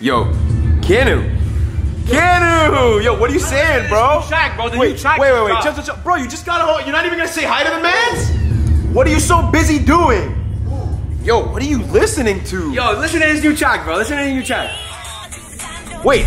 Yo, Keanu. Keanu! Yo, what are you saying, bro? track, bro. The wait, Wait, wait, wait. Just, just, just- bro, you just got home. You're not even gonna say hi to the mans? What are you so busy doing? Yo, what are you listening to? Yo, listen to this new track, bro. Listen to this new track. Wait,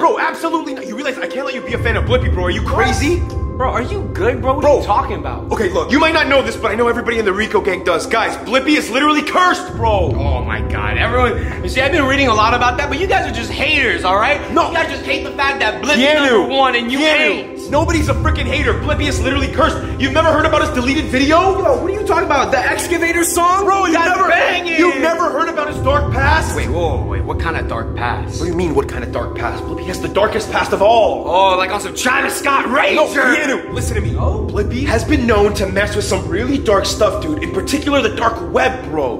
Bro, absolutely not. You realize I can't let you be a fan of Blippi, bro. Are you crazy? Bro, are you good, bro? What Bro. are you talking about? Okay, look, you might not know this, but I know everybody in the Rico gang does. Guys, Blippi is literally cursed, bro. Oh my god, everyone. You see, I've been reading a lot about that, but you guys are just haters, alright? No. You guys just hate the fact that Blippi's Keanu. number one and you Keanu. ain't. Nobody's a freaking hater. Blippi is literally cursed. You've never heard about his deleted video? Yo, what are you talking about? The excavator song? Bro, you That's past? Wait, whoa, whoa, wait, what kind of dark past? What do you mean, what kind of dark past? Blippi has the darkest past of all. Oh, like on some Travis Scott Ranger. No, Keanu, listen to me. Oh? Blippi has been known to mess with some really dark stuff, dude. In particular, the dark web, bro.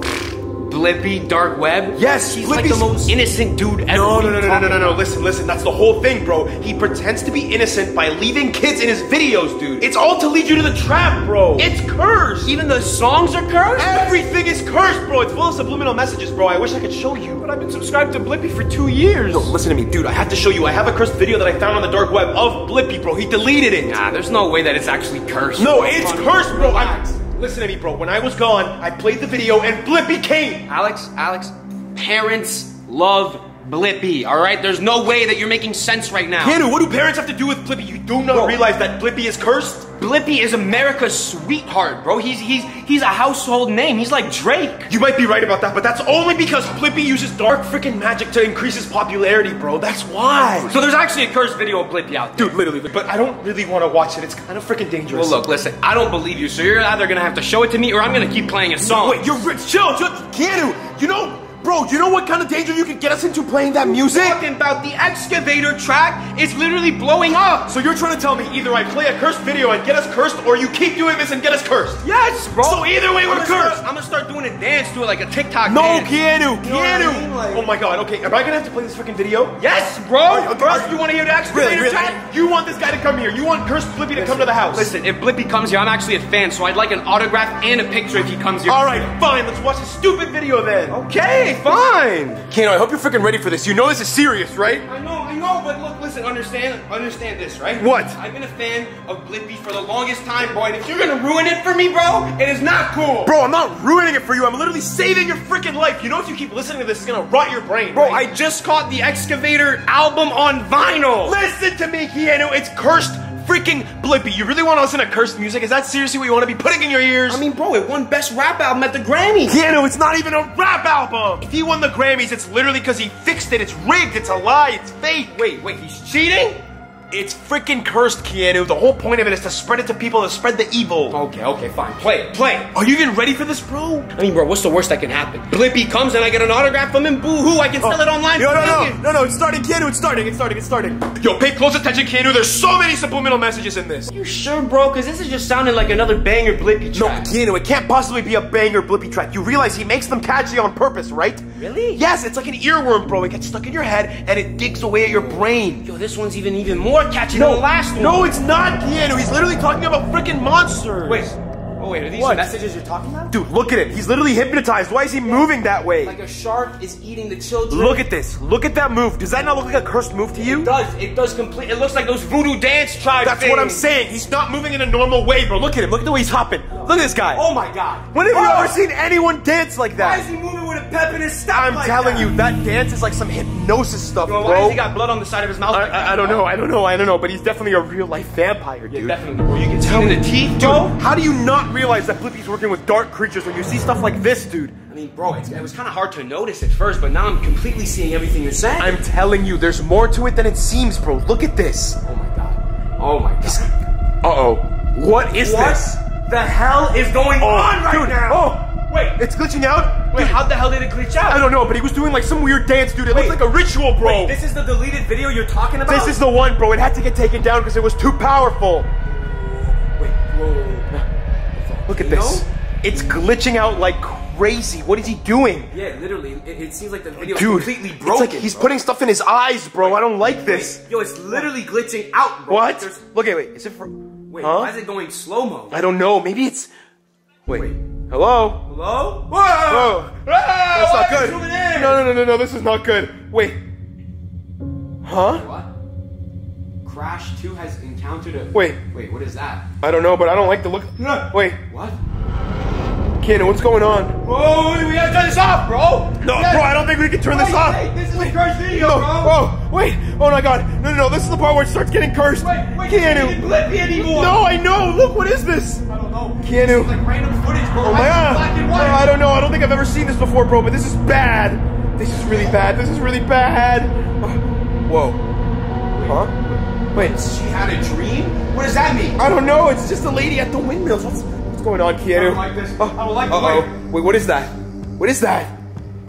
Blippi, dark web? Yes, he's like the most innocent dude ever. No, no, no, no, no, no, no, no. Listen, listen. That's the whole thing, bro. He pretends to be innocent by leaving kids in his videos, dude. It's all to lead you to the trap, bro. It's cursed. Even the songs are cursed? Everything is cursed, bro. It's full of subliminal messages, bro. I wish I could show you. But I've been subscribed to Blippi for two years. No, listen to me, dude. I have to show you. I have a cursed video that I found on the dark web of Blippi, bro. He deleted it. Nah, there's no way that it's actually cursed. No, bro. it's cursed, bro. I'm, relax. Listen to me, bro. When I was gone, I played the video and Blippi came. Alex, Alex, parents love Blippi, alright? There's no way that you're making sense right now. Keanu, what do parents have to do with Blippi? Do not Bro. realize that Blippi is cursed? Blippi is America's sweetheart, bro. He's he's he's a household name. He's like Drake. You might be right about that, but that's only because Blippi uses dark freaking magic to increase his popularity, bro. That's why. So there's actually a cursed video of Blippi out there. Dude, literally, but I don't really want to watch it. It's kind of freaking dangerous. Well, look, listen. I don't believe you, so you're either gonna have to show it to me, or I'm gonna keep playing a song. Wait, you're rich. Chill, chill. Keanu, you know, bro, you know what kind of danger you could get us into playing that music? talking about the excavator track is literally blowing up. So you're trying to tell me either I play a cursed video and get us cursed, or you keep doing this and get us cursed? Yes, bro. So either way, we're I'm gonna start- cursed. I'm gonna start doing a dance to it, like a TikTok No, dance. Keanu, You know I Keanu. mean? Like- oh my god, okay, am I gonna have to play this freaking video? Yes, bro. Are you- bro, you want to hear the excavator Really, really? track? You want this guy to come here? You want cursed Blippi to come to the house? Listen, if Blippi comes here, I'm actually a fan, so I'd like an autograph and a picture if he comes here. All right, fine. Let's watch this stupid video then. Okay, fine. Keanu, I hope you're freaking ready for this. You know this is serious, right? I know, I know, but look, listen, understand, understand this, right? What? I've been a fan of Blippi for the longest time, bro, and if you're gonna ruin it for me, bro, it is not cool. Bro, I'm not ruining it for you. I'm literally saving your freaking life. You know if you keep listening to this, it's gonna rot your brain. Bro, right? I just caught the Excavator album on vinyl. Listen to me, Keanu. It's cursed freaking Blippi. You really want to listen to cursed music? Is that seriously what you want to be putting in your ears? I mean, bro, it won Best Rap Album at the Grammys. Keanu, it's not even a rap album. If he won the Grammys, it's literally because he fixed it. It's rigged. It's a lie. It's fake. Wait, wait, he's cheating? It's freaking cursed, Keanu. The whole point of it is to spread it to people, to spread the evil. Okay, okay, fine. Play it, play it. Are you even ready for this, bro? I mean, bro, what's the worst that can happen? Blippi comes and I get an autograph from him. Boo hoo! I can oh. sell it online. No, for no, no, millions. no, no, it's starting, Keanu, it's starting, it's starting, it's starting. Yo, pay close attention, Keanu, there's so many subliminal messages in this. You sure, bro? Because this is just sounding like another banger Blippi track. No. Keanu, it can't possibly be a banger Blippi track. You realize he makes them catchy on purpose, right? Really? Yes, it's like an earworm, bro. It gets stuck in your head and it digs away at your brain. Yo, this one's even even more catchy than the last one. No, it's not, Keanu. He's literally talking about freaking monsters. Wait. Oh wait, are these What? messages you're talking about? Dude, look at it. He's literally hypnotized. Why is he moving that way? Like a shark is eating the children. Look at this. Look at that move. Does that not look like a cursed move to you? It does. It does complete. It looks like those voodoo dance tribe. That's what I'm saying. He's not moving in a normal way, bro. Look at him. Look at the way he's hopping. Look at this guy. Oh my god. When have you Oh, ever seen anyone dance like Why is that? he moving pep in his step? I'm like telling that? you, that dance is like some hypnosis stuff, Yo, why bro. has he got blood on the side of his mouth? I, like? I, I don't know. I don't know. I don't know. But he's definitely a real life vampire, dude. Yeah, Definitely, bro. You can it in the teeth, bro. How do you not realize that Blippi's working with dark creatures when you see stuff like this, dude? I mean, bro, it's, it was kind of hard to notice at first, but now I'm completely seeing everything you're saying. I'm telling you, there's more to it than it seems, bro. Look at this. oh my god. Oh my god. Uh oh. What is this? What this? the hell is going Oh, on right dude. now? Oh, wait, Wait, it's glitching out? Wait, how the hell did it glitch out? I don't know, but he was doing like some weird dance, dude. It Wait. looked like a ritual, bro. Wait, this is the deleted video you're talking about? This is the one, bro. It had to get taken down because it was too powerful. Wait, whoa. Look at this. It's glitching out like crazy. What is he doing? Yeah, literally, it, it seems like the video Dude, is completely broken. it's like he's bro. putting stuff in his eyes, bro. I don't like this. Yo, it's literally glitching out, bro. What? There's- Look, wait, wait. Is it for? wait, huh? why is it going slow mo? I don't know. Maybe it's. Wait. Wait. Hello. Hello? Whoa. Ah, That's why not are you good. in? No, no, no, no, no. This is not good. Wait. Huh? What? Crash 2 has encountered a. Wait. Wait, what is that? I don't know, but I don't like the look. Wait, What? Keanu, what's going on? Whoa, we gotta turn this off, bro! No, Yeah. bro, I don't think we can turn this off. Wait, this is a cursed video, No, bro! oh, wait. Oh my god. No, no, no. This is the part where it starts getting cursed. Wait, wait, this Keanu. isn't Blippi anymore! No, I know. Look, what is this? I don't. Keanu. Like random footage, bro. Oh my god. Black and No, white. I don't know. I don't think I've ever seen this before, bro, but this is bad. This is really bad. This is really bad. Whoa. Huh? Wait. She had a dream? What does that mean? I don't know. It's just a lady at the windmills. What's, what's going on, Keanu? I don't like this. I don't like the Uh-oh. way- Wait, what is that? What is that?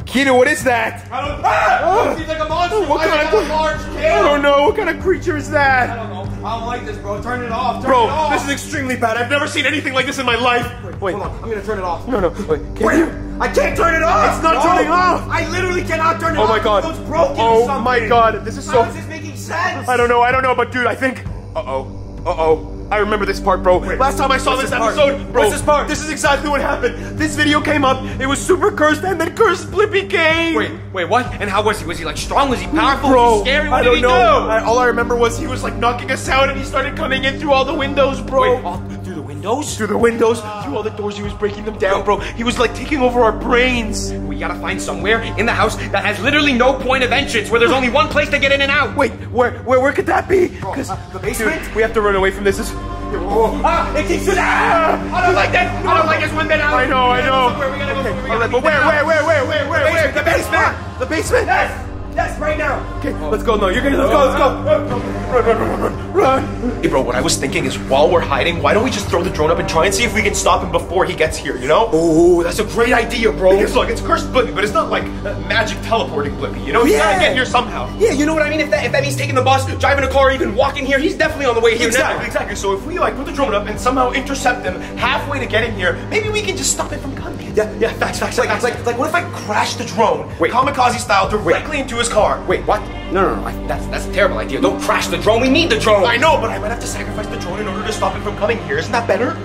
Keanu, what is that? I don't. Ah! Oh. It seems like a monster. What Why kind of large tail? I don't know. What kind of creature is that? Don't. I don't like this, bro. Turn it off. Turn it off. this is extremely bad. I've never seen anything like this in my life. Wait, Hold on. I'm gonna turn it off. no, no, wait. Can Wait, you? I can't turn it off. It's not No. turning off. I literally cannot turn it Oh off. my god. It's broken. Oh my god. This is so. How is this making sense? I don't know. I don't know. But dude, I think. Uh oh. Uh oh. I remember this part, bro. Last time I saw this this part? episode, bro. What's this part? This is exactly what happened. This video came up. It was super cursed, and then cursed Blippi came. Wait, wait, what? And how was he? Was he like strong? Was he powerful? Bro, was he scary? What I did don't he know. do? I, all I remember was he was like knocking us out, and he started coming in through all the windows, bro. Wait, all through the windows? through the windows, through all the doors, he was breaking them down, bro. He was like taking over our brains. We gotta find somewhere in the house that has literally no point of entrance, where there's only one place to get in and out. Wait, where, where, where could that be? Because uh, the basement? we have to run away from this. this Ah, it keeps ah! I don't like that. I don't like this one bit out. I know, I know. go somewhere. We gotta go somewhere. We All right, but where, the where, where, where, where, where, where? The basement. The basement. Yes, yes, right now. Okay, let's go. No, you're gonna. Let's go. Let's go. Run, run, run, run, run. Hey, bro. What I was thinking is, while we're hiding, why don't we just throw the drone up and try and see if we can stop him before he gets here? You know? Oh, that's a great idea, bro. Because look, it's cursed Blippi, but it's not like uh, magic teleporting Blippi. You know, he's gotta get here somehow. Yeah, you know what I mean? If that if that means taking the bus, driving a car, even walking here, he's definitely on the way here Exactly, now. exactly. So if we like put the drone up and somehow intercept him halfway to getting here, maybe we can just stop it from coming. Yeah, yeah, facts, facts, Like, facts. like, like, what if I crash the drone, Wait. kamikaze style, directly into his car? Wait, what? No, no, no. I, that's that's a terrible idea. Don't crash the drone. We need the drone. I know, but I might have to sacrifice the drone in order to stop him from coming here. Isn't that better?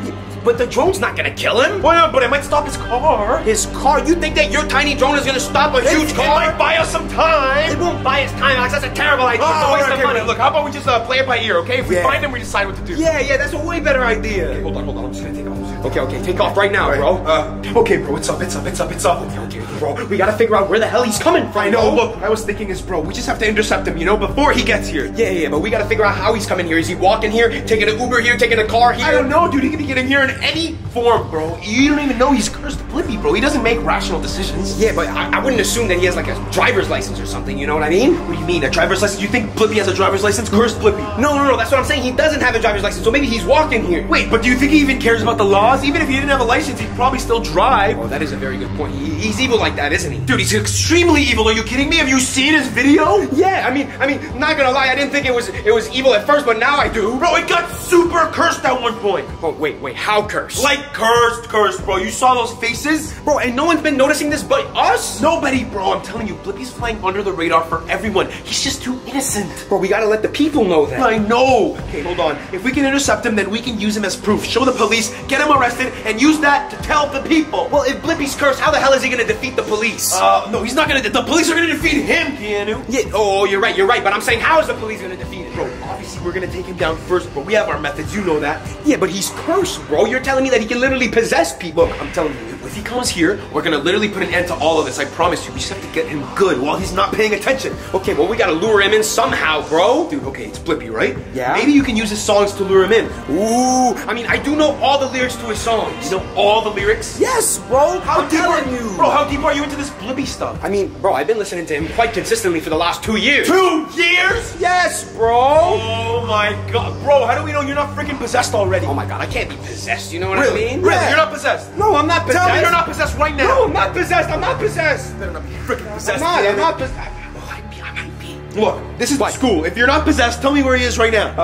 But the drone's not gonna kill him. Well, no, but it might stop his car. His car? You think that your tiny drone is gonna stop a huge car? It might buy us some time. It won't buy us time, Alex. That's a terrible idea. Oh, it's a waste okay, of money. wait, look, how about we just uh, play it by ear, okay? If we Yeah. find him, we decide what to do. Yeah, yeah, that's a way better idea. Hold on, hold on. I'm just gonna take. Okay, okay, take off right now, bro. Uh, okay, bro, it's up, it's up, it's up, it's up. Okay, okay, bro, we gotta figure out where the hell he's coming from. I know. bro. Look, I was thinking is, bro, we just have to intercept him, you know, before he gets here. Yeah, yeah, but we gotta figure out how he's coming here. Is he walking here, taking an Uber here, taking a car here? I don't know, dude. He could be getting here in any form, bro. You don't even know he's cursed Blippi, bro. He doesn't make rational decisions. Yeah, but I, I wouldn't assume that he has like a driver's license or something. You know what I mean? What do you mean, a driver's license? You think Blippi has a driver's license? Cursed Blippi. No, no, no. That's what I'm saying. He doesn't have a driver's license, so maybe he's walking here. Wait, but do you think he even cares about the Even if he didn't have a license, he'd probably still drive. Oh, that is a very good point. He, he's evil like that, isn't he? Dude, he's extremely evil. Are you kidding me? Have you seen his video? Yeah, I mean, I mean, not gonna lie, I didn't think it was it was evil at first, but now I do. Bro, it got super cursed at one point. Oh, wait, wait, how cursed? Like cursed, cursed, bro. You saw those faces? bro, and no one's been noticing this but us. Nobody, bro. I'm telling you, Blippi's flying under the radar for everyone. He's just too innocent. Bro, we gotta let the people know that. I know. Okay, hold on. If we can intercept him, then we can use him as proof. Show the police, get him arrested, and use that to tell the people. Well, if Blippi's cursed, how the hell is he gonna defeat the police? Uh, no, he's not gonna. The police are gonna defeat him, Keanu. yeah, oh, you're right, you're right, but I'm saying, how is the police gonna defeat him? Bro, obviously we're gonna take him down first, bro. We have our methods, you know that. Yeah, but he's cursed, bro. You're telling me that he can literally possess people. Look, I'm telling you, if he comes here, we're gonna literally put an end to all of this. I promise you. We just have to get him good while he's not paying attention. Okay, well, we gotta lure him in somehow, bro. Dude, okay, it's Blippi, right? Yeah. Maybe you can use his songs to lure him in. Ooh, I mean, I do know all the lyrics to his songs. You know all the lyrics? Yes, bro. How I'm deep are you. Bro, how deep are you into this Blippi stuff? I mean, bro, I've been listening to him quite consistently for the last two years. Two years? Yes, bro. Oh my god. Bro, how do we know you're not freaking possessed already? Oh my god, I can't be possessed. You know what really? I mean? Really? Yeah. You're not possessed? No, I'm not possessed. Tell me you're not possessed right now. No, I'm not possessed. I'm not possessed. Better not be freaking possessed. I'm not. damn I'm not possessed. Oh, I might be. I might be. Look, this is What? school. If you're not possessed, tell me where he is right now. Uh,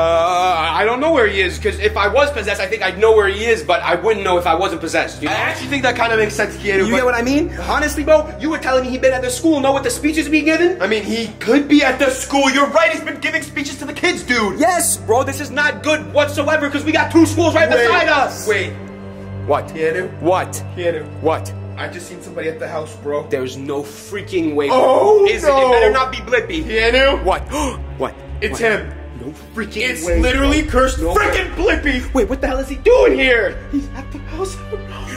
I don't know where he is because if I was possessed, I think I'd know where he is, but I wouldn't know if I wasn't possessed. You know? I actually think that kind of makes sense, Keanu. You but- get what I mean? Honestly, bro, you were telling me he'd been at the school, know what the speeches being given? I mean, he could be at the school. You're right. He's been giving speeches to the kids, dude. Yes, bro, this is not good whatsoever because we got two schools right Wait, beside us. Wait, What? Keanu. What? Keanu. What? I just seen somebody at the house, bro. There's no freaking way. Oh, Is no. it? It better not be Blippi. Keanu. What? what? It's What? him. No freaking It's way. It's literally bro. cursed No freaking Blippi. Wait, what the hell is he doing here? He's at the house.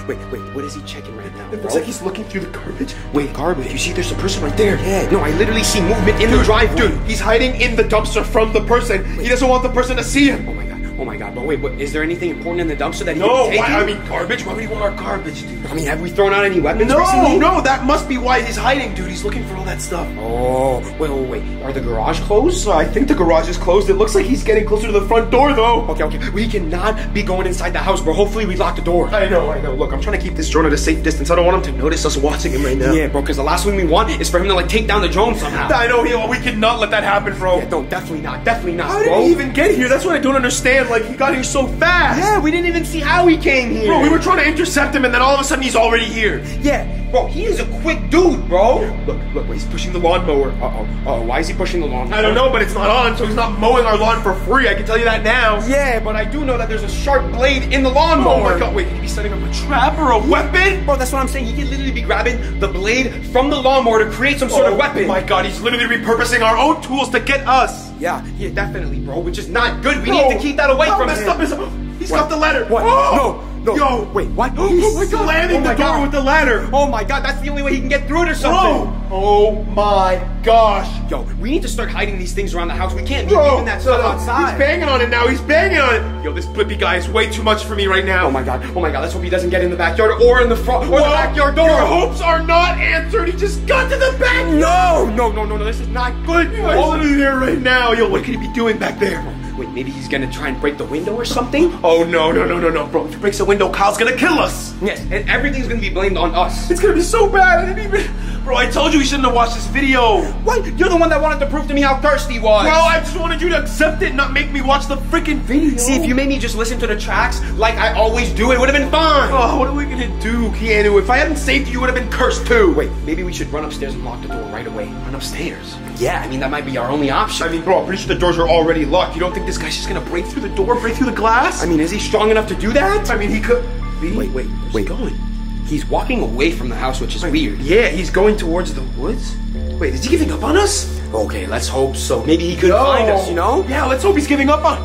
Wait, wait, what is he checking right now? It looks like he's looking through the garbage. Wait, garbage. You see, there's a person right there. Yeah, no, I literally see movement in the driveway. Dude, he's hiding in the dumpster from the person. He doesn't want the person to see him. Oh my god. Oh my god. But wait, but is there anything important in the dumpster that he No, can take? why? I mean, garbage. Why would he want our garbage, dude? I mean, have we thrown out any weapons No, recently? no, that must be why he's hiding, dude. He's looking for all that stuff. Oh, wait, wait, wait. Are the garage closed? I think the garage is closed. It looks like he's getting closer to the front door, though. Okay, okay. We cannot be going inside the house, bro. Hopefully, we lock the door. I know, I know. Look, I'm trying to keep this drone at a safe distance. I don't want him to notice us watching him right now. Yeah, bro, because the last thing we want is for him to like take down the drone somehow. I know, he, we cannot let that happen, bro. Yeah, no, definitely not. Definitely not, How did he even get here? That's what I don't understand. Like, he got here so fast. Yeah, we didn't even see how he came here. Bro, we were trying to intercept him, and then all of a sudden he's already here. Yeah, bro, he is a quick dude, bro. Look, look, he's pushing the lawnmower. Uh oh. Oh, why is he pushing the lawn? I don't know, but it's not on, so he's not mowing our lawn for free. I can tell you that now. Yeah, but I do know that there's a sharp blade in the lawnmower. Oh my god, wait, could he be setting up a trap or a weapon? Bro, that's what I'm saying. He could literally be grabbing the blade from the lawnmower to create some sort of weapon. Oh my god, he's literally repurposing our own tools to get us. Yeah, yeah, definitely, bro. Which is not good. We need to keep that away from him. up is He's What? got the ladder. What? Oh! No, no. Yo, Wait, what? Oh, He's god, slamming oh the door God. with the ladder. Oh my god, that's the only way he can get through it or something. Bro! Oh my gosh. Yo, we need to start hiding these things around the house. We can't be Bro, leaving that stuff no, no, outside. He's banging on it now. He's banging on it. Yo, this Blippi guy is way too much for me right now. Oh my god, oh my god, let's hope he doesn't get in the backyard or in the front or the backyard door. Your hopes are not answered. He just got to the back. No, no, no, no, no, this is not good. He's literally there right now. Yo, what could he be doing back there? Wait, maybe he's gonna try and break the window or something? Oh no, no, no, no, no, bro. If he breaks the window, Kyle's gonna kill us. Yes, and everything's gonna be blamed on us. It's gonna be so bad. I didn't even. Bro, I told you we shouldn't have watched this video. What? You're the one that wanted to prove to me how thirsty he was. Well, I just wanted you to accept it, not make me watch the freaking video. See, if you made me just listen to the tracks like I always do, it would have been fine. Oh, what are we gonna do, Keanu? If I hadn't saved you, you would have been cursed too. Wait, maybe we should run upstairs and lock the door right away. run upstairs. Yeah, I mean, that might be our only option. I mean, bro, I'm pretty sure the doors are already locked. You don't think this guy's just gonna break through the door, break through the glass? I mean, is he strong enough to do that? I mean, he could. Be. Wait, wait, Where's wait. he going? He's walking away from the house, which is weird. Yeah, he's going towards the woods. Wait, is he giving up on us? Okay, let's hope so. Maybe he could find us, you know? Yeah, let's hope he's giving up on.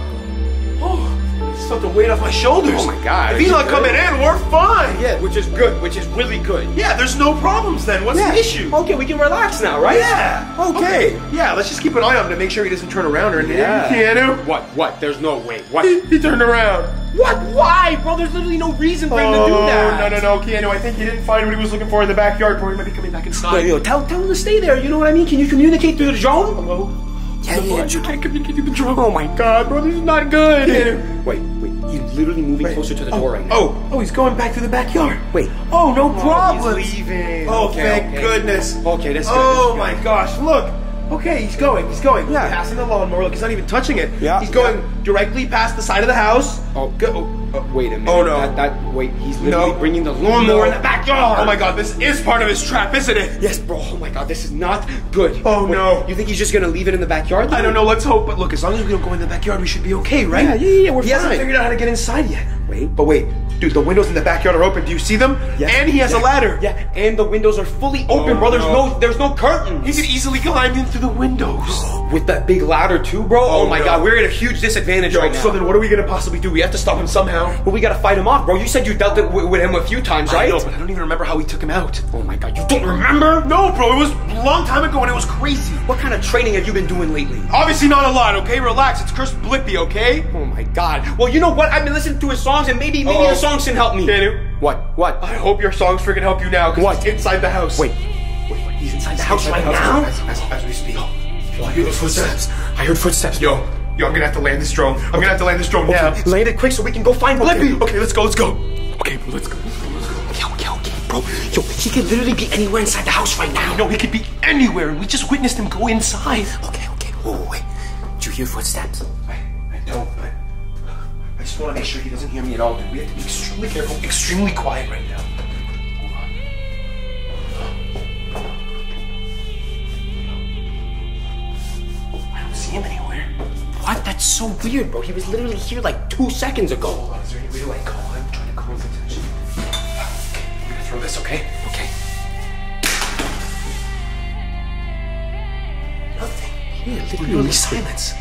Oh, it's something weight off my shoulders. Oh my God, If he's not good? coming in, we're fine. Yeah, which is good, which is really good. Yeah, there's no problems then. What's the issue? Okay, we can relax now, right? Yeah. Okay. Yeah, let's just keep an eye on him to make sure he doesn't turn around or anything. Yeah. Keanu? What? What? There's no way. What? He, he turned around. What? Why, bro? There's literally no reason for him to do that. Oh, no, no, no, Keanu. I think he didn't find what he was looking for in the backyard. Bro, he might be coming back inside. Wait, yo, tell, tell him to stay there. You know what I mean? Can you communicate through the drone? Hello? Yeah, yeah, You can't communicate through the drone. Oh my god, bro, this is not good. Keanu. Wait, wait, he's literally moving closer to the oh, door right now. Oh, oh, he's going back to the backyard. Wait. Oh, no Oh, problem. he's leaving. Oh, Okay, thank okay. goodness. Okay, that's oh good, Oh that's my gosh, look. Okay, he's going. He's going. Yeah. Passing the lawnmower. Look, he's not even touching it. Yeah, He's going directly past the side of the house. Oh, go. Oh, oh wait a oh, minute. Oh, no. That, that wait, he's literally No. bringing the lawnmower in the backyard. Oh my god, this is part of his trap, isn't it? Yes, bro. Oh my god, this is not good. Oh, Wait, no. You think he's just gonna leave it in the backyard? I don't know. Let's hope. But look, as long as we don't go in the backyard, we should be okay, right? Yeah, yeah, yeah, we're he hasn't figured out how to get inside yet. Wait. But wait, dude, the windows in the backyard are open. Do you see them? Yes. And he has Yeah. a ladder. Yeah, and the windows are fully open, Oh, bro. There's oh, no. no, there's no curtains. He could easily climb in through the windows. With that big ladder too, bro. Oh, Oh, my no. god, we're at a huge disadvantage Yo, right now. so then what are we gonna possibly do? We have to stop him somehow. but we gotta fight him off, bro. You said you dealt it with, with him a few times, I right? know, but I don't even remember how we took him out. Oh my god, you don't remember? No, bro, it was a long time ago and it was crazy. What kind of training have you been doing lately? Obviously not a lot, okay? Relax, it's cursed Blippi, okay? Oh my god. Well, you know what? I've been listening to his songs, and maybe maybe Uh-oh. your songs can help me. Keanu, What? What? I hope your songs freaking help you now, because What? he's inside the house. Wait. Wait, wait, he's inside the house right now? As, as, as we speak. Yo, I hear those footsteps. I heard footsteps. Yo, yo, I'm gonna have to land this drone. I'm gonna have to land this drone now. Land it quick so we can go find Okay, Blippi. okay, let's go, let's go. Okay, let's go. Let's go. Okay, okay, okay. bro. Yo, he could literally be anywhere inside the house right now. No, he could be anywhere, and we just witnessed him go inside. Okay, okay. Oh, wait. Did you hear footsteps? Want to make sure he doesn't hear me at all, dude. We have to be extremely careful, extremely quiet right now. Hold on. I don't see him anywhere. What? That's so weird, bro. He was literally here like two seconds ago. Hold on, is there any way to like call him, try to call his attention? Okay, I'm gonna throw this, okay? Okay. Nothing. Yeah, literally silence.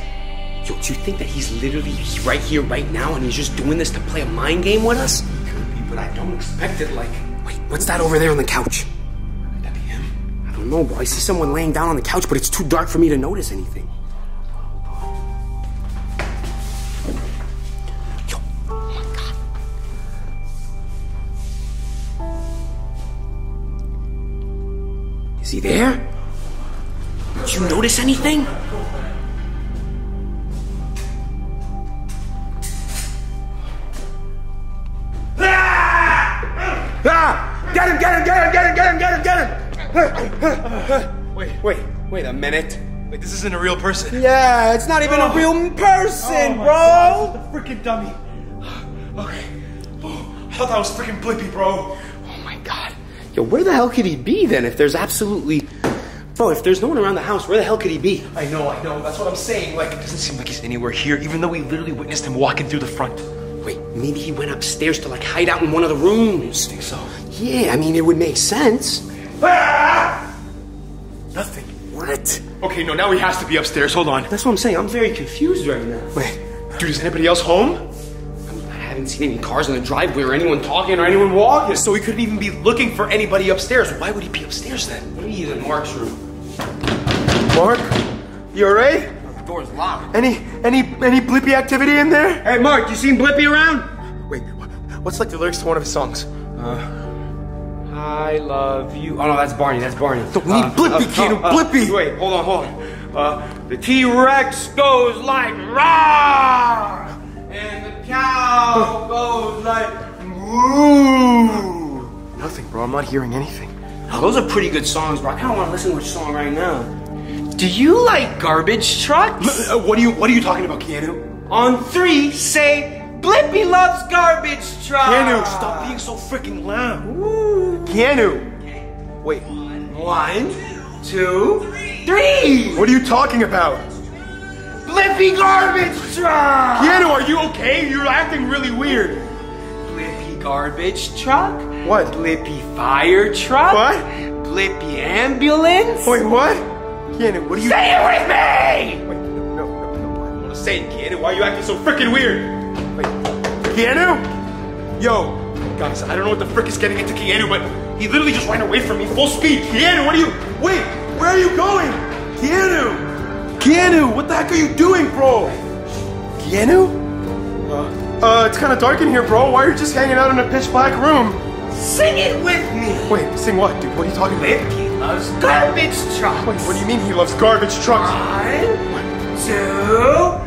Yo, do you think that he's literally right here, right now, and he's just doing this to play a mind game with us? Could be, but I don't expect it. Like, Wait, what's that over there on the couch? could that be him? I don't know, bro. I see someone laying down on the couch, but it's too dark for me to notice anything. Yo, oh my god. Is he there? Did you notice anything? Wait, Wait, a minute. wait, this isn't a real person. Yeah, it's not even a real person, Oh bro. The freaking dummy. Okay. Oh, I thought that was freaking Blippi, bro. Oh my god. Yo, where the hell could he be then if there's absolutely. Bro, if there's no one around the house, where the hell could he be? I know, I know. That's what I'm saying. Like, it doesn't seem like he's anywhere here, even though we literally witnessed him walking through the front. Wait, maybe he went upstairs to like hide out in one of the rooms. You Think so? Yeah, I mean, it would make sense. Ah! Okay, no, now he has to be upstairs. Hold on. That's what I'm saying. I'm very confused right now. Wait, dude, is anybody else home? I mean, I haven't seen any cars in the driveway or anyone talking or anyone walking. So he couldn't even be looking for anybody upstairs. Why would he be upstairs then? Maybe he's in Mark's room. Mark, you alright? The door's locked. Any, any, any Blippi activity in there? Hey, Mark, you seen Blippi around? Wait, what's like the lyrics to one of his songs? Uh, I love you. Oh no, that's Barney. That's Barney. So we need Blippi, kid, Blippi. Wait, hold on, hold on. Uh, the T Rex goes like rah, and the cow goes like moo. Nothing, bro. I'm not hearing anything. Oh, those are pretty good songs, bro. I kind of want to listen to which song right now. Do you like garbage trucks? Uh, what are you, what are you talking about, Keanu? On three, say Blippi loves garbage trucks. Keanu, stop being so freaking loud. Keanu. Wait, One, two, three. what are you talking about? Blippi garbage truck. Keanu, are you okay? You're acting really weird. Blippi garbage truck? What? Blippi fire truck? What? Blippi ambulance? Wait, what? Keanu, what are you? Say it with me! Wait, no, no, no, no. I want to say it, Keanu. Why are you acting so freaking weird? Keanu? Yo, guys, I don't know what the frick is getting into Keanu, but he literally just ran away from me full speed. Keanu, what are you? Wait, where are you going? Keanu! Keanu, what the heck are you doing, bro? Keanu? Uh, uh, it's kind of dark in here, bro. Why are you just hanging out in a pitch black room? Sing it with me! Wait, sing what, dude? What are you talking about? Blippi loves garbage trucks! Wait, what do you mean he loves garbage trucks? One, two, three!